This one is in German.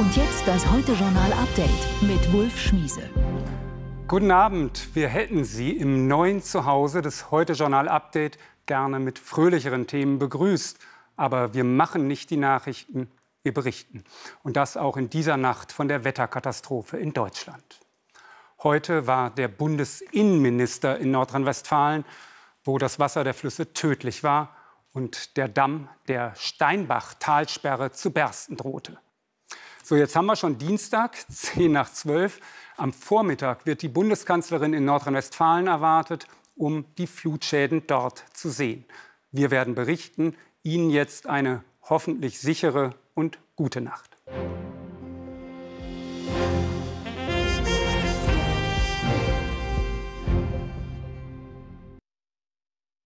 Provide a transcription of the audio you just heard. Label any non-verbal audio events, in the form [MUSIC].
Und jetzt das Heute-Journal-Update mit Wulf Schmiese. Guten Abend. Wir hätten Sie im neuen Zuhause des Heute-Journal-Update gerne mit fröhlicheren Themen begrüßt. Aber wir machen nicht die Nachrichten, wir berichten. Und das auch in dieser Nacht von der Wetterkatastrophe in Deutschland. Heute war der Bundesinnenminister in Nordrhein-Westfalen, wo das Wasser der Flüsse tödlich war und der Damm der Steinbach-Talsperre zu bersten drohte. So, jetzt haben wir schon Dienstag, [LAUGHS] 10 nach 12. Am Vormittag wird die Bundeskanzlerin in Nordrhein-Westfalen erwartet, um die Flutschäden dort zu sehen. Wir werden berichten. Ihnen jetzt eine hoffentlich sichere und gute Nacht.